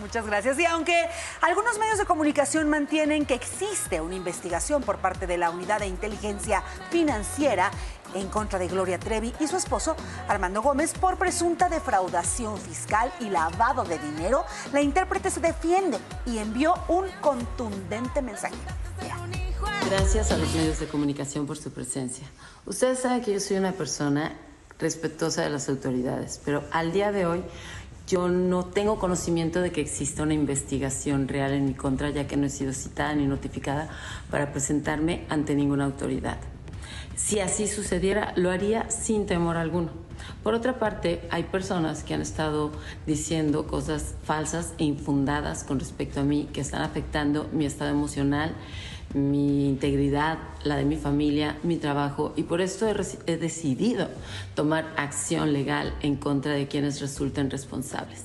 Muchas gracias. Y aunque algunos medios de comunicación mantienen que existe una investigación por parte de la Unidad de Inteligencia Financiera en contra de Gloria Trevi y su esposo Armando Gómez por presunta defraudación fiscal y lavado de dinero, la intérprete se defiende y envió un contundente mensaje. Gracias a los medios de comunicación por su presencia. Ustedes saben que yo soy una persona respetuosa de las autoridades, pero al día de hoy yo no tengo conocimiento de que exista una investigación real en mi contra, ya que no he sido citada ni notificada para presentarme ante ninguna autoridad. Si así sucediera, lo haría sin temor alguno. Por otra parte, hay personas que han estado diciendo cosas falsas e infundadas con respecto a mí que están afectando mi estado emocional mi integridad, la de mi familia, mi trabajo y por esto he, decidido tomar acción legal en contra de quienes resulten responsables,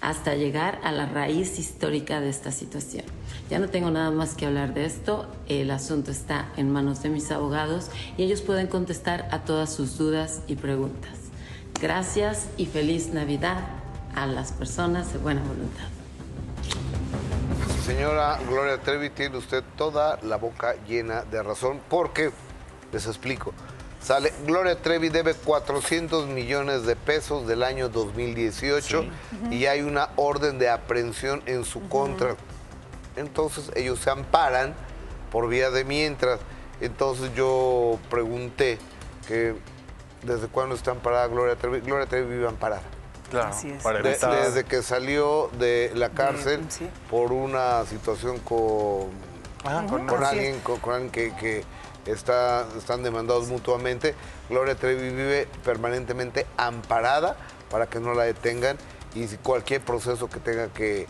hasta llegar a la raíz histórica de esta situación. Ya no tengo nada más que hablar de esto, el asunto está en manos de mis abogados y ellos pueden contestar a todas sus dudas y preguntas. Gracias y feliz Navidad a las personas de buena voluntad. Señora Gloria Trevi, tiene usted toda la boca llena de razón, porque, les explico, sale, Gloria Trevi debe 400 millones de pesos del año 2018 y hay una orden de aprehensión en su contra. Entonces ellos se amparan por vía de mientras. Entonces yo pregunté que desde cuándo está amparada Gloria Trevi. Gloria Trevi vive amparada. Claro, desde que salió de la cárcel por una situación con, con, alguien, con, que, está, están demandados mutuamente, Gloria Trevi vive permanentemente amparada para que no la detengan y si cualquier proceso que tenga que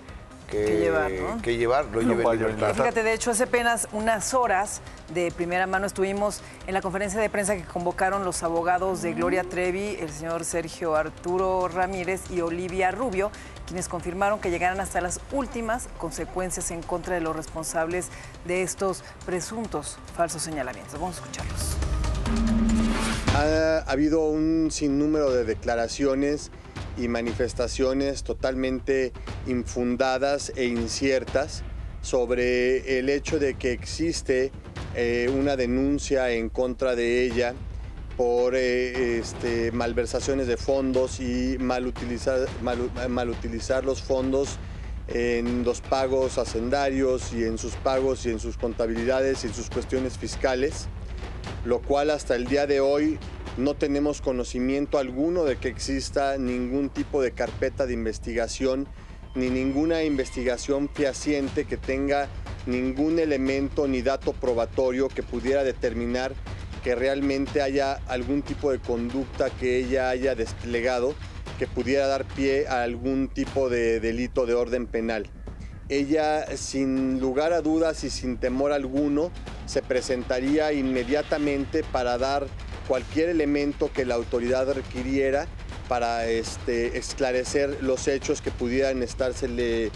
que, llevar, ¿no? que llevar, lo lleve en libertad. Fíjate, de hecho, hace apenas unas horas de primera mano estuvimos en la conferencia de prensa que convocaron los abogados de Gloria Trevi, el señor Sergio Arturo Ramírez y Olivia Rubio, quienes confirmaron que llegarán hasta las últimas consecuencias en contra de los responsables de estos presuntos falsos señalamientos. Vamos a escucharlos. Ha habido un sinnúmero de declaraciones y manifestaciones totalmente infundadas e inciertas sobre el hecho de que existe eh, una denuncia en contra de ella por eh, este, malversaciones de fondos y mal utilizar, los fondos en los pagos hacendarios y en sus pagos y en sus contabilidades y en sus cuestiones fiscales, lo cual hasta el día de hoy no tenemos conocimiento alguno de que exista ningún tipo de carpeta de investigación ni ninguna investigación fehaciente que tenga ningún elemento ni dato probatorio que pudiera determinar que realmente haya algún tipo de conducta que ella haya desplegado que pudiera dar pie a algún tipo de delito de orden penal. Ella, sin lugar a dudas y sin temor alguno, se presentaría inmediatamente para dar cualquier elemento que la autoridad requiriera para este, esclarecer los hechos que pudieran estársele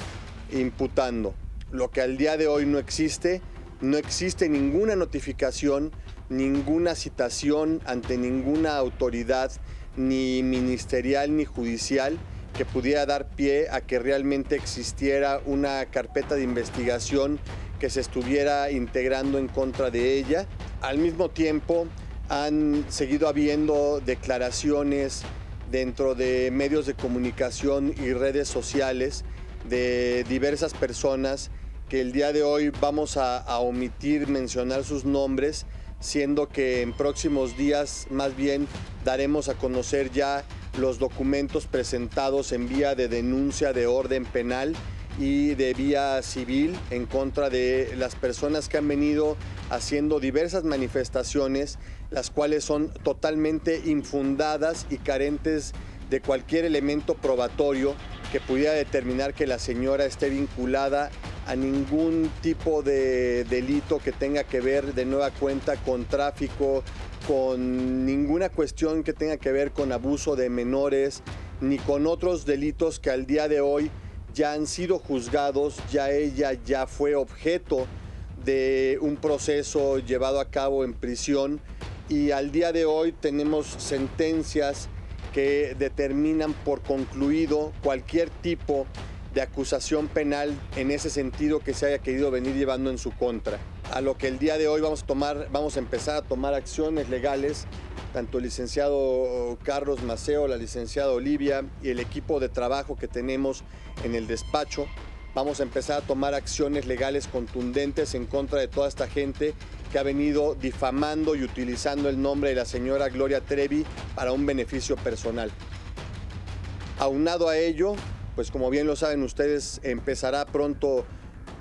imputando. Lo que al día de hoy no existe, no existe ninguna notificación, ninguna citación ante ninguna autoridad, ni ministerial ni judicial, que pudiera dar pie a que realmente existiera una carpeta de investigación que se estuviera integrando en contra de ella. Al mismo tiempo, han seguido habiendo declaraciones dentro de medios de comunicación y redes sociales de diversas personas que el día de hoy vamos a, omitir mencionar sus nombres, siendo que en próximos días más bien daremos a conocer ya los documentos presentados en vía de denuncia de orden penal y de vía civil en contra de las personas que han venido haciendo diversas manifestaciones, las cuales son totalmente infundadas y carentes de cualquier elemento probatorio que pudiera determinar que la señora esté vinculada a ningún tipo de delito que tenga que ver de nueva cuenta con tráfico, con ninguna cuestión que tenga que ver con abuso de menores, ni con otros delitos que al día de hoy ya han sido juzgados, ya ella ya fue objeto de un proceso llevado a cabo en prisión y al día de hoy tenemos sentencias que determinan por concluido cualquier tipo de acusación penal en ese sentido que se haya querido venir llevando en su contra. A lo que el día de hoy vamos a tomar, vamos a empezar a tomar acciones legales, tanto el licenciado Carlos Maceo, la licenciada Olivia y el equipo de trabajo que tenemos en el despacho. Vamos a empezar a tomar acciones legales contundentes en contra de toda esta gente que ha venido difamando y utilizando el nombre de la señora Gloria Trevi para un beneficio personal. Aunado a ello, pues como bien lo saben ustedes, empezará pronto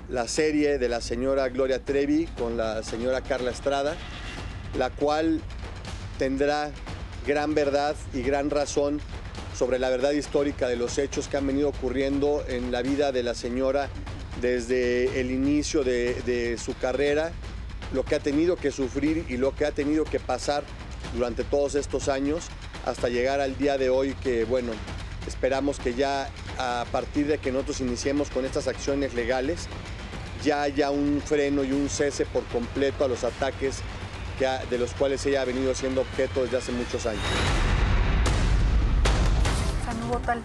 la serie de la señora Gloria Trevi con la señora Carla Estrada, la cual tendrá gran verdad y gran razón sobre la verdad histórica de los hechos que han venido ocurriendo en la vida de la señora desde el inicio de, su carrera, lo que ha tenido que sufrir y lo que ha tenido que pasar durante todos estos años hasta llegar al día de hoy que, bueno, esperamos que ya a partir de que nosotros iniciemos con estas acciones legales, ya haya un freno y un cese por completo a los ataques que ha- de los cuales ella ha venido siendo objeto desde hace muchos años. O sea, no hubo tal.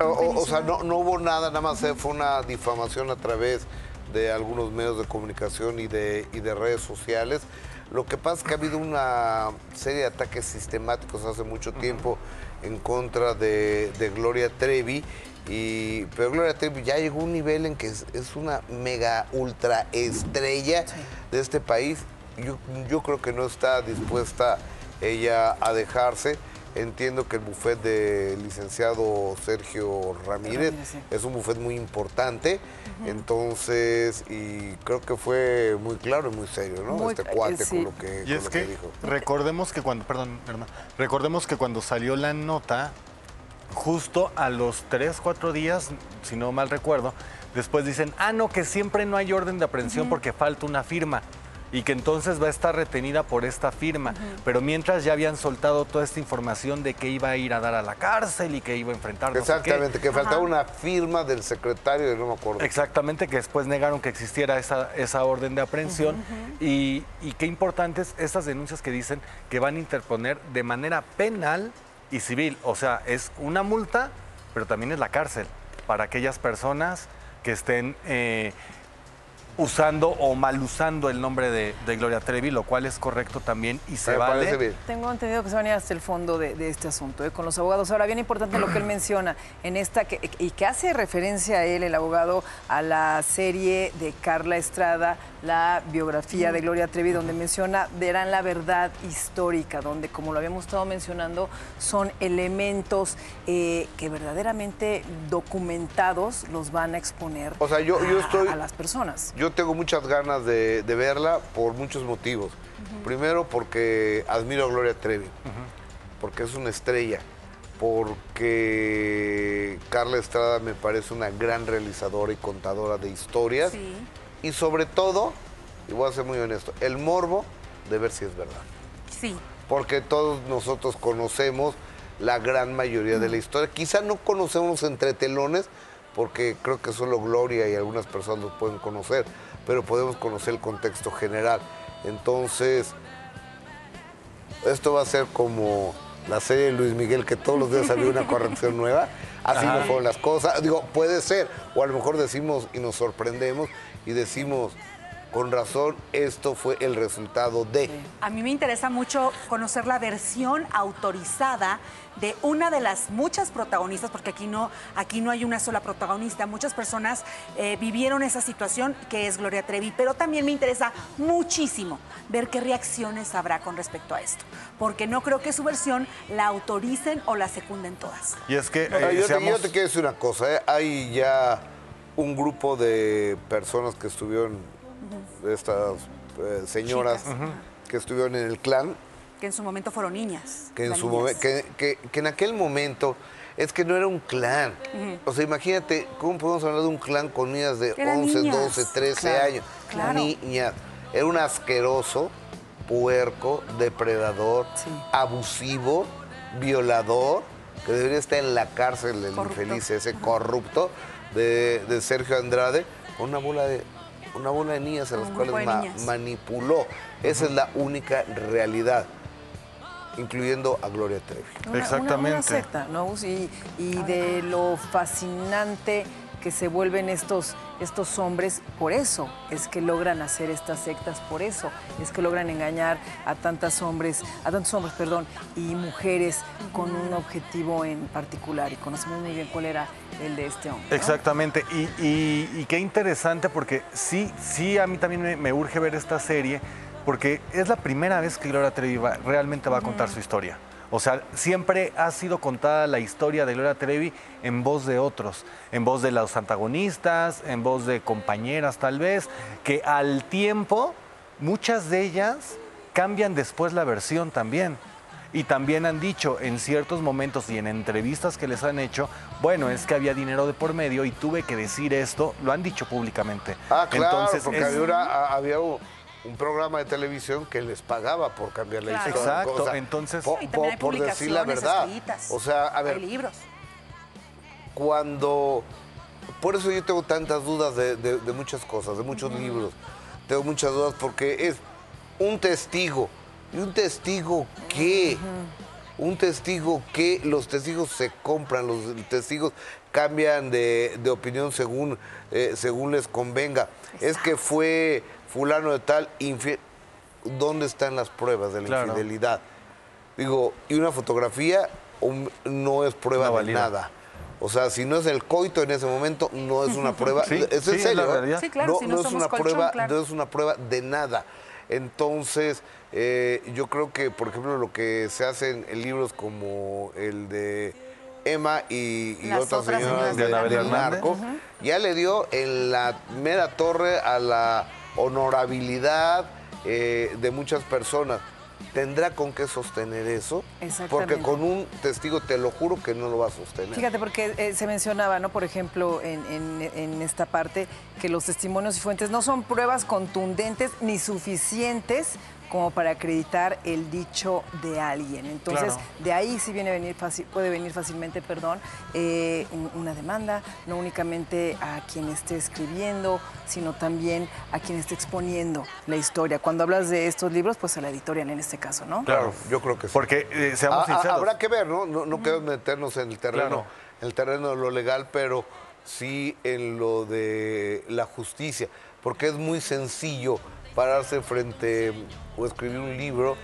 O, o- o sea, no, no hubo nada, nada más eh, fue una difamación a través de algunos medios de comunicación y de, y de redes sociales. Lo que pasa es que ha habido una serie de ataques sistemáticos hace mucho tiempo en contra de, de Gloria Trevi. Y, pero Gloria Trevi ya llegó a un nivel en que es, es una mega ultra estrella de este país. Yo, yo creo que no está dispuesta ella a dejarse. Entiendo que el bufet del licenciado Sergio Ramírez, Ramírez, sí. es un bufet muy importante. Entonces, y creo que fue muy claro y muy serio, ¿no? Muy- este cuate sí. con lo que, Y con es lo que, que dijo. recordemos que cuando, perdón, hermano, recordemos que cuando salió la nota, justo a los 3, 4 días, si no mal recuerdo, después dicen, ah, no, que siempre no hay orden de aprehensión porque falta una firma y que entonces va a estar retenida por esta firma. Pero mientras ya habían soltado toda esta información de que iba a ir a dar a la cárcel y que iba a enfrentar no sé qué. Exactamente, que faltaba una firma del secretario, no me acuerdo. Exactamente, que después negaron que existiera esa, esa orden de aprehensión. y, y qué importantes estas denuncias que dicen que van a interponer de manera penal y civil. O sea, es una multa, pero también es la cárcel para aquellas personas que estén eh, usando o mal usando el nombre de, de Gloria Trevi, lo cual es correcto también y se vale. bien. Tengo entendido que se van a ir hasta el fondo de, de este asunto, ¿eh? con los abogados. Ahora, bien importante lo que él menciona en esta, que, y que hace referencia a él, el abogado, a la serie de Carla Estrada, la biografía de Gloria Trevi, donde menciona, verán la verdad histórica, donde, como lo habíamos estado mencionando, son elementos eh, que verdaderamente documentados los van a exponer O sea, yo- yo a- estoy- a las personas. Yo tengo muchas ganas de, de verla por muchos motivos. Primero porque admiro a Gloria Trevi, porque es una estrella, porque Carla Estrada me parece una gran realizadora y contadora de historias. Sí. Y sobre todo, y voy a ser muy honesto, el morbo de ver si es verdad. Sí. Porque todos nosotros conocemos la gran mayoría de la historia. Quizá no conocemos los entretelones, porque creo que solo Gloria y algunas personas los pueden conocer, pero podemos conocer el contexto general. Entonces, esto va a ser como la serie de Luis Miguel, que todos los días había una corrección nueva. Así no fueron las cosas. Digo, puede ser. O a lo mejor decimos y nos sorprendemos y decimos, con razón, esto fue el resultado de... A mí me interesa mucho conocer la versión autorizada de una de las muchas protagonistas, porque aquí no, aquí no hay una sola protagonista. Muchas personas eh, vivieron esa situación, que es Gloria Trevi, pero también me interesa muchísimo ver qué reacciones habrá con respecto a esto, porque no creo que su versión la autoricen o la secunden todas. Y es que eh, yo, te, seamos- yo te quiero decir una cosa, ¿eh? hay ya un grupo de personas que estuvieron, de estas eh, señoras Chicas. que estuvieron en el clan, Que en su momento fueron niñas. que en, su niñas. que, que- que en aquel momento es que no era un clan. O sea, imagínate, ¿cómo podemos hablar de un clan con niñas de Eran 11, niñas. 12, 13 Claro, años? claro. Niñas. Era un asqueroso, puerco, depredador, Sí. abusivo, violador, que debería estar en la cárcel, el Corrupto. infeliz ese corrupto de, de Sergio Andrade, con una bola de una bola de niñas a las cuales ma- manipuló. Esa es la única realidad incluyendo a Gloria Trevi. Una- una- Exactamente. Una, secta, ¿no? Y, y de lo fascinante que se vuelven estos, estos hombres, por eso es que logran hacer estas sectas, por eso es que logran engañar a tantos hombres, a tantos hombres, perdón, y mujeres con un objetivo en particular. Y conocemos muy bien cuál era el de este hombre. ¿no? Exactamente, y, y- y qué interesante porque sí, sí, a mí también me, me urge ver esta serie porque es la primera vez que Gloria Trevi va- realmente va a contar su historia. O sea, siempre ha sido contada la historia de Gloria Trevi en voz de otros, en voz de los antagonistas, en voz de compañeras tal vez, que al tiempo muchas de ellas cambian después la versión también. Y también han dicho en ciertos momentos y en entrevistas que les han hecho, bueno, es que había dinero de por medio y tuve que decir esto, lo han dicho públicamente. Ah, claro, Entonces, porque es- había, una- había un, un programa de televisión que les pagaba por cambiar la Claro. historia. Exacto, O sea, entonces- po- hay por decir la verdad. escritas. O sea, a ver, Hay libros. cuando... Por eso yo tengo tantas dudas de, de- de muchas cosas, de muchos libros. Tengo muchas dudas porque es un testigo. ¿Y un testigo qué? Un testigo que los testigos se compran, los testigos cambian de, de opinión según, eh, según les convenga. Es que fue fulano de tal infiel. ¿Dónde están las pruebas de la Claro. infidelidad? Digo, y una fotografía um, no es prueba No de valida. nada. O sea, si no es el coito en ese momento, no es una prueba. Sí, es en sí, serio. la ¿eh? realidad. Sí, claro, no, si no no es una colchón, prueba, claro. no es una prueba de nada. Entonces, eh, yo creo que, por ejemplo, lo que se hace en, libros como el de Emma y, otras otras señoras señoras de, del narco, ya le dio en la mera torre a la honorabilidad eh, de muchas personas. ¿Tendrá con qué sostener eso? Porque con un testigo te lo juro que no lo va a sostener. Fíjate, porque eh, se mencionaba, ¿no? Por ejemplo, en, en- en esta parte, que los testimonios y fuentes no son pruebas contundentes ni suficientes como para acreditar el dicho de alguien. Entonces, Claro. de ahí sí viene venir fácil- puede venir fácilmente, perdón, eh, un- una demanda, no únicamente a quien esté escribiendo, sino también a quien esté exponiendo la historia. Cuando hablas de estos libros, pues a la editorial en este caso, ¿no? Claro, yo creo que sí. Porque, eh, seamos Ah, ah, sinceros. habrá que ver, ¿no? No, no queremos meternos en el terreno, Claro. en el terreno de lo legal, pero sí en lo de la justicia, porque es muy sencillo pararse frente o escribir un libro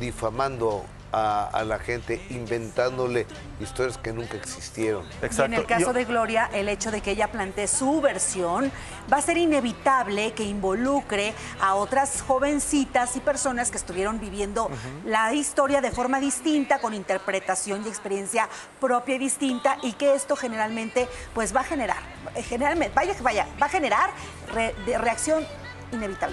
difamando a, a la gente, inventándole historias que nunca existieron. Exacto. Y en el caso Yo- de Gloria, el hecho de que ella plantee su versión va a ser inevitable que involucre a otras jovencitas y personas que estuvieron viviendo la historia de forma distinta, con interpretación y experiencia propia y distinta, y que esto generalmente pues va a generar, eh, generalmente, vaya que vaya, va a generar re- de reacción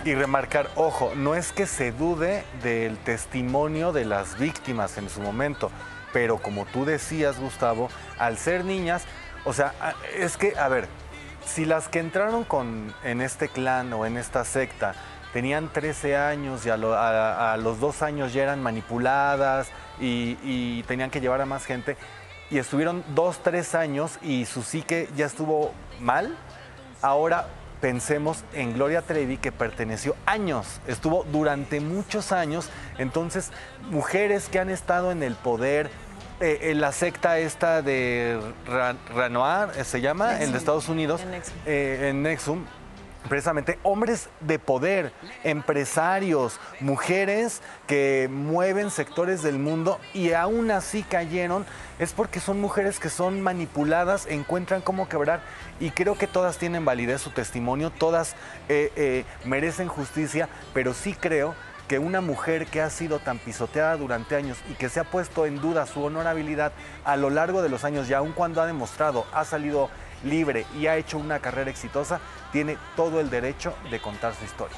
Y remarcar, ojo, no es que se dude del testimonio de las víctimas en su momento, pero como tú decías, Gustavo, al ser niñas, o sea, es que, a ver, si las que entraron con, en este clan o en esta secta tenían 13 años y a los dos años ya eran manipuladas y, y tenían que llevar a más gente, y estuvieron dos, tres años y su psique ya estuvo mal, Ahora pensemos en Gloria Trevi, que perteneció años, estuvo durante muchos años. Entonces, mujeres que han estado en el poder, eh, en la secta esta de Ra- Ranoir, eh, se llama, en Estados Unidos, En Nexum. eh, en Nexum, precisamente hombres de poder, empresarios, mujeres que mueven sectores del mundo y aún así cayeron, es porque son mujeres que son manipuladas, encuentran cómo quebrar y creo que todas tienen validez su testimonio, todas eh, eh, merecen justicia, pero sí creo que una mujer que ha sido tan pisoteada durante años y que se ha puesto en duda su honorabilidad a lo largo de los años y aun cuando ha demostrado, ha salido libre y ha hecho una carrera exitosa, tiene todo el derecho de contar su historia.